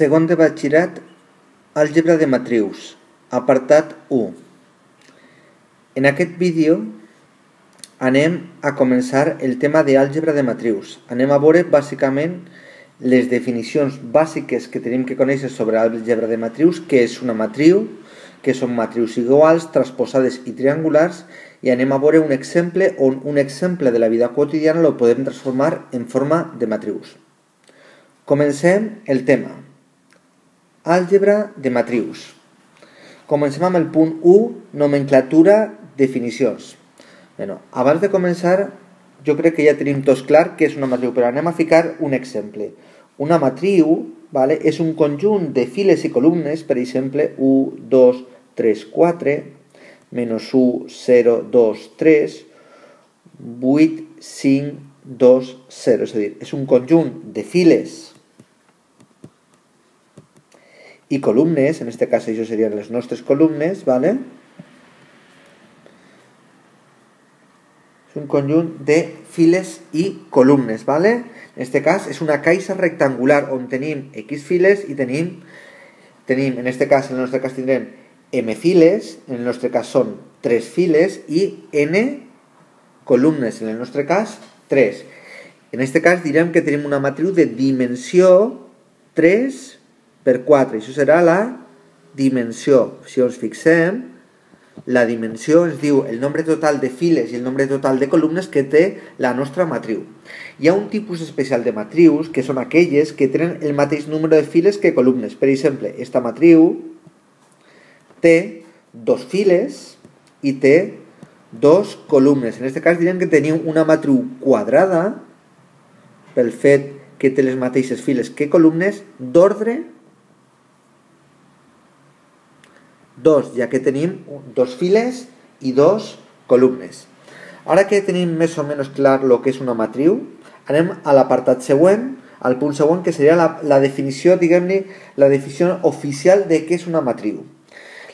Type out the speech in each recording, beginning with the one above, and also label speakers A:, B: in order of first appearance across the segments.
A: Segon de batxillerat, àlgebra de matrius, apartat 1. En aquest vídeo anem a començar el tema d'àlgebra de matrius. Anem a veure bàsicament les definicions bàsiques que tenim que conèixer sobre àlgebra de matrius, què és una matriu, que són matrius iguals, transposades i triangulars, i anem a veure un exemple on un exemple de la vida quotidiana lo podem transformar en forma de matrius. Comencem el tema. Àlgebra de matrius. Comencem amb el punt 1, nomenclatura, definicions. Bueno, abans de començar, jo crec que ja tenim tots clar què és una matriu, però anem a ficar un exemple. Una matriu vale, és un conjunt de files i columnes, per exemple, 1, 2, 3, 4, menys 1, 0, 2, 3, 8, 5, 2, 0. És a dir, és un conjunt de files i columnes, en aquest cas això serien les nostres columnes, ¿vale? és un conjunt de files i columnes, ¿vale? en aquest cas és una caixa rectangular on tenim X files i tenim, tenim en aquest cas, en el nostre cas tindrem M files, en el nostre cas són 3 files i N columnes, en el nostre cas 3. En aquest cas direm que tenim una matriu de dimensió 3 per 4. Això serà la dimensió. Si ens fixem, la dimensió ens diu el nombre total de files i el nombre total de columnes que té la nostra matriu. Hi ha un tipus especial de matrius que són aquelles que tenen el mateix número de files que columnes. Per exemple, esta matriu té dos files i té dos columnes. En aquest cas direm que tenim una matriu quadrada pel fet que té les mateixes files que columnes d'ordre 2, ja que tenim dos files i dos columnes. Ara que tenim més o menys clar el que és una matriu, anem a l'apartat següent, al punt següent, que seria la, la definició, diguem-ne, la definició oficial de què és una matriu.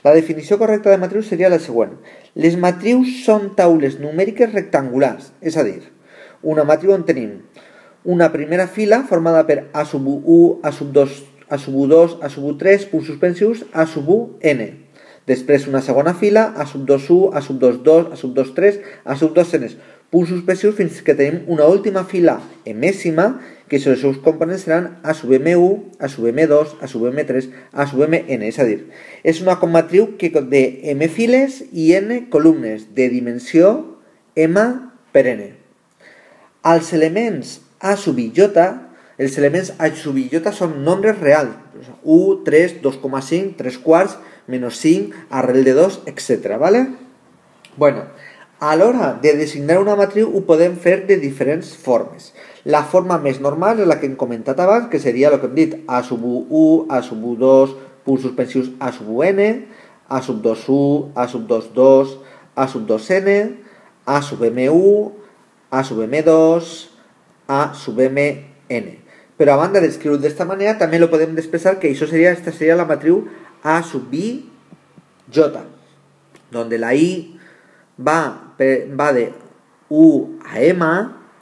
A: La definició correcta de matriu seria la següent. Les matrius són taules numèriques rectangulars, és a dir, una matriu on tenim una primera fila formada per A sub 1, A sub 2, A sub 2, A sub 3, punts suspensius, A sub 1, N Després una segona fila, A sub 2, A sub 2, 2, A sub 2, 3, A sub 2, Ns. Punts suspensius fins que tenim una última fila emèsima, que els seus components seran A sub M1, A sub M2, A sub M3, A sub Mn. És a dir, és una matriu que de M files i N columnes de dimensió M per N. Els elements A sub J, els elements A sub J són nombres reals. 1, 3, 2,5, 3 quarts, menos 5, arrel de 2, etc. ¿vale? Bueno, a l'hora de designar una matriu ho podem fer de diferents formes. La forma més normal és la que hem abans, que seria el que hem A sub 1, A sub 2, punts suspensius A sub n, A sub 2, 1, A sub 2, 2, A sub 2, n, A sub m1, A sub m2, A sub mn. Però a banda d'escriure d'aquesta manera, també lo podem expressar que això seria, esta seria la matriu a sub i J, donde la I va, va de U a M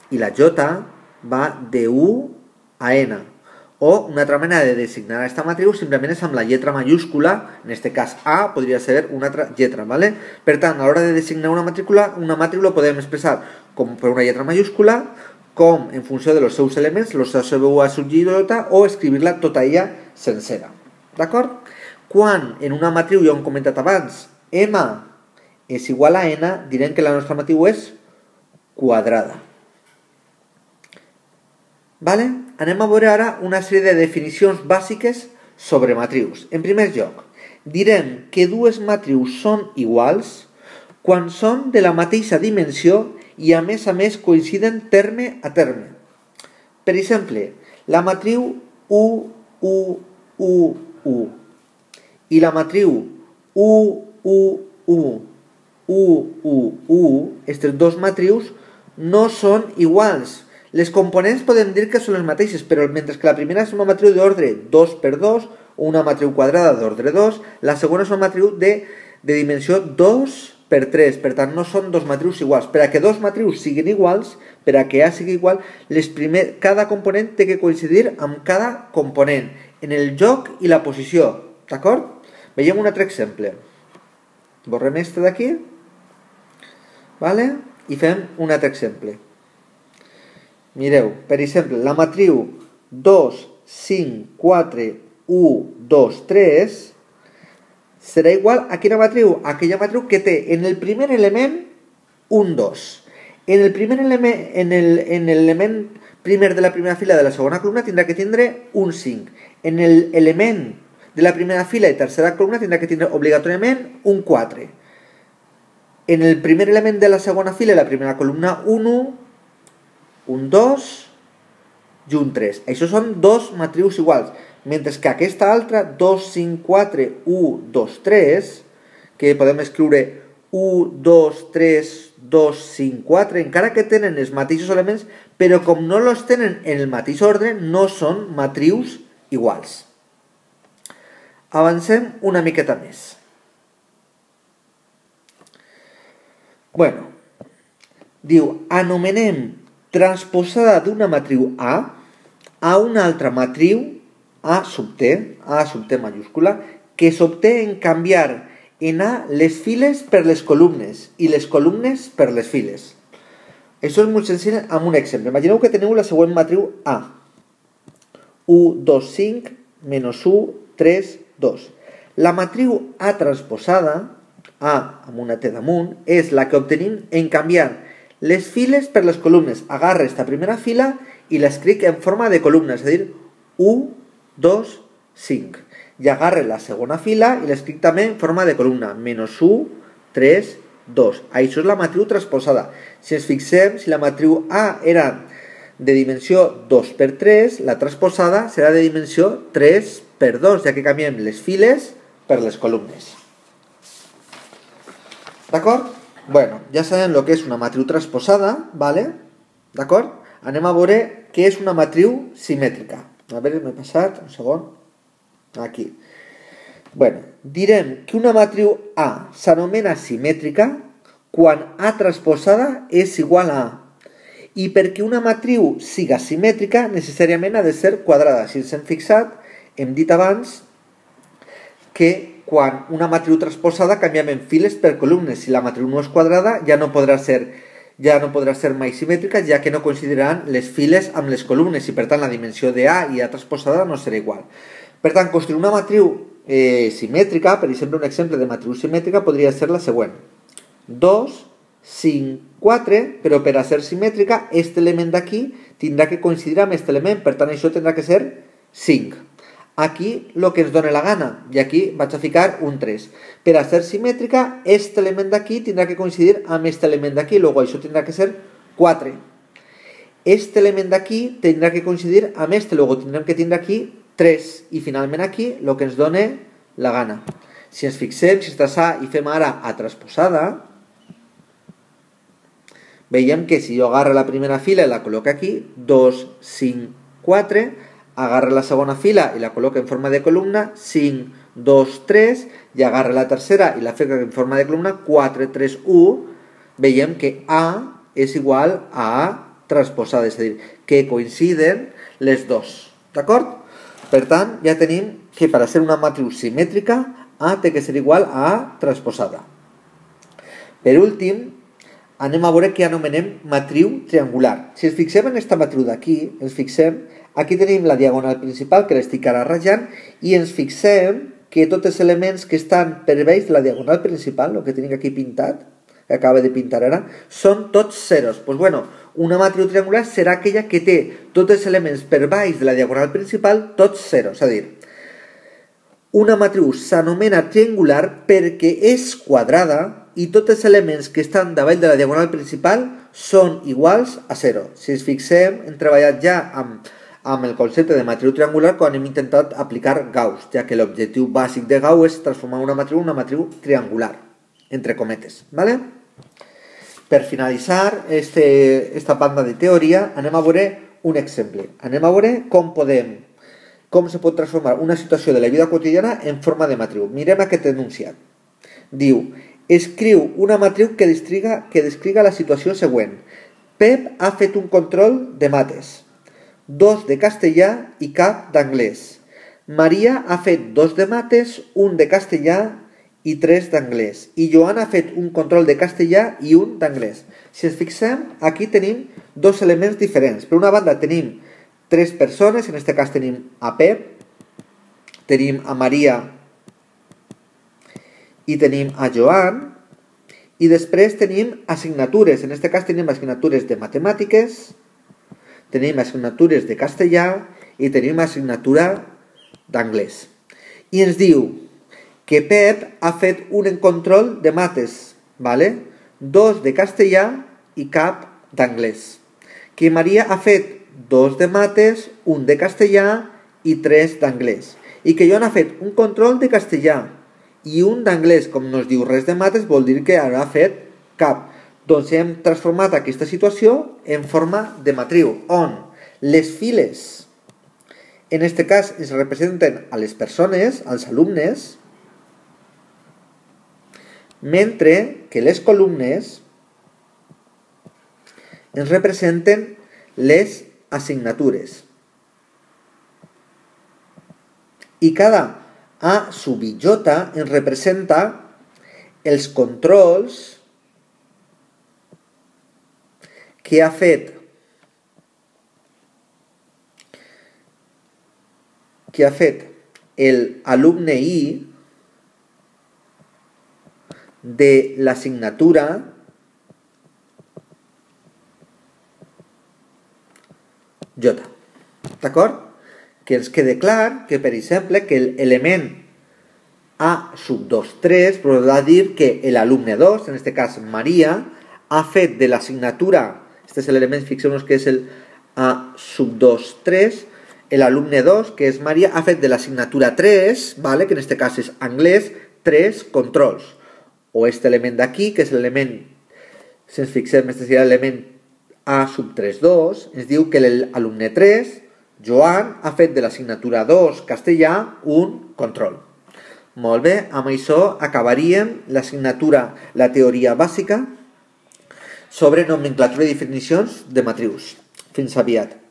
A: y la J va de U a N. O una altra manera de designar aquesta matriu simplement és amb la lletra mayúscula, en este cas A podria ser una altra lletra, ¿vale? Per tant, a l'hora de designar una matrícula, una matriu lo podem expressar com per una lletra mayúscula, com en funció de los seus elements, los SBU a sub J, o escribir-la tota ella sencera. D'acord? Quan en una matriu, ja ho hem comentat abans, M és igual a N, direm que la nostra matriu és quadrada. Vale? Anem a veure ara una sèrie de definicions bàsiques sobre matrius. En primer lloc, direm que dues matrius són iguals quan són de la mateixa dimensió i a més a més coinciden terme a terme. Per exemple, la matriu 1, 1, 1, 1 i la matriu U, U, U, U, U, U, aquestes dos matrius no són iguals. Les components podem dir que són les mateixes, però mentre que la primera és una matriu d'ordre 2 per 2 o una matriu quadrada d'ordre 2, la segona és una matriu de, de dimensió 2 per 3, per tant no són dos matrius iguals. Per a que dos matrius siguin iguals, per a que A sigui igual, les primer, cada component té que coincidir amb cada component. en el joc i la posició, d'acord? Veiem un altre exemple. Borrem este d'aquí, vale? i fem un altre exemple. Mireu, per exemple, la matriu 2, 5, 4, 1, 2, 3 serà igual a quina matriu? A aquella matriu que té en el primer element un 2. En el primer element, en el, en el primer de la primera fila de la segona columna tindrà que tindre un 5. En el element de la primera fila i tercera columna tindrà que tindre obligatòriament un 4. En el primer element de la segona fila i la primera columna, un 1, un 2 i un 3. Això són dos matrius iguals, mentre que aquesta altra, 2, 5, 4, 1, 2, 3, que podem escriure 1, 2, 3, 2, 5, 4, encara que tenen els mateixos elements, però com no els tenen en el mateix ordre, no són matrius iguals. Avancem una miqueta més. Bueno, diu, anomenem transposada d'una matriu A a una altra matriu A sub T, A sub T mayúscula, que s'obté en canviar en A les files per les columnes i les columnes per les files. Això és molt senzill amb un exemple. Imagineu que teniu la següent matriu A. 1, 2, 5, menys 1, 3, 2. La matriu A transposada a amb una T damunt és la que obtenim en canviar les files per les columnes. Agarra esta primera fila i l'escric en forma de columna, és a dir, 1, 2, 5. I agarre la segona fila i l'escric també en forma de columna, menys 1, 3, 2. Això és la matriu transposada. Si ens fixem, si la matriu A era de dimensió 2 per 3, la transposada serà de dimensió 3 per 2, ja que canviem les files per les columnes. D'acord? Bueno, ja sabem el que és una matriu transposada, ¿vale? D'acord? Anem a veure què és una matriu simètrica. A veure, m'he passat, un segon. Aquí. Bueno, direm que una matriu A s'anomena simètrica quan A transposada és igual a A. I perquè una matriu siga simètrica, necessàriament ha de ser quadrada. Si ens hem fixat, hem dit abans que quan una matriu transposada canviem en files per columnes. Si la matriu no és quadrada ja no podrà ser ja no podrà ser mai simètrica ja que no consideraran les files amb les columnes i per tant la dimensió de A i A transposada no serà igual. Per tant, construir una matriu eh, simètrica, per exemple un exemple de matriu simètrica podria ser la següent. 2, 5, 4, però per a ser simètrica, aquest element d'aquí tindrà que coincidir amb aquest element, per tant això tindrà que ser 5 aquí el que ens dona la gana, i aquí vaig a ficar un 3. Per a ser simètrica, este element d'aquí tindrà que coincidir amb este element d'aquí, luego això tindrà que ser 4. Este element d'aquí tindrà que coincidir amb este, luego tindrem que tindre aquí 3. I finalment aquí el que ens dona la gana. Si ens fixem, si està A i fem ara a transposada, veiem que si jo agarro la primera fila i la col·loco aquí, 2, 5, 4, agarra la segona fila i la col·loca en forma de columna, 5, 2, 3, i agarra la tercera i la fica en forma de columna, 4, 3, 1, veiem que A és igual a A transposada, és a dir, que coinciden les dos. D'acord? Per tant, ja tenim que per a ser una matriu simètrica, A té que ser igual a A transposada. Per últim, anem a veure què anomenem matriu triangular. Si ens fixem en aquesta matriu d'aquí, ens fixem Aquí tenim la diagonal principal que l'estic ara ratllant i ens fixem que tots els elements que estan per baix de la diagonal principal, el que tenim aquí pintat, que acaba de pintar ara, són tots zeros. Doncs pues bueno, una matriu triangular serà aquella que té tots els elements per baix de la diagonal principal, tots zeros. És a dir, una matriu s'anomena triangular perquè és quadrada i tots els elements que estan davall de la diagonal principal són iguals a 0. Si ens fixem, hem treballat ja amb amb el concepte de matriu triangular quan hem intentat aplicar Gauss, ja que l'objectiu bàsic de Gauss és transformar una matriu en una matriu triangular, entre cometes. ¿vale? Per finalitzar este, esta banda de teoria, anem a veure un exemple. Anem a veure com podem com se pot transformar una situació de la vida quotidiana en forma de matriu. Mirem aquest enunciat. Diu, escriu una matriu que descriga, que descriga la situació següent. Pep ha fet un control de mates dos de castellà i cap d'anglès. Maria ha fet dos de mates, un de castellà i tres d'anglès. I Joan ha fet un control de castellà i un d'anglès. Si ens fixem, aquí tenim dos elements diferents. Per una banda tenim tres persones, en aquest cas tenim a Pep, tenim a Maria i tenim a Joan, i després tenim assignatures, en aquest cas tenim assignatures de matemàtiques, tenim assignatures de castellà i tenim assignatura d'anglès. I ens diu que Pep ha fet un control de mates, ¿vale? dos de castellà i cap d'anglès. Que Maria ha fet dos de mates, un de castellà i tres d'anglès. I que Joan ha fet un control de castellà i un d'anglès, com no es diu res de mates, vol dir que ara ha fet cap. Doncs hem transformat aquesta situació en forma de matriu, on les files, en aquest cas, es representen a les persones, als alumnes, mentre que les columnes ens representen les assignatures. I cada A sub i ens representa els controls fet que ha fet el alumne I de l'assignatura J. D'acord? Que ens quede clar que, per exemple, que l'element A sub 2, 3 podrà dir que l'alumne 2, en aquest cas Maria, ha fet de l'assignatura, aquest és l'element, fixeu-nos que és el A sub 2, 3, l'alumne 2, que és Maria, ha fet de l'assignatura 3, vale? que en aquest cas és anglès, 3 controls. O aquest element d'aquí, que és l'element, si ens fixem, este seria l'element a sub 3.2 ens diu que l'alumne 3, Joan, ha fet de l'assignatura 2 castellà un control. Molt bé, amb això acabaríem l'assignatura, la teoria bàsica sobre nomenclatura i definicions de matrius. Fins aviat.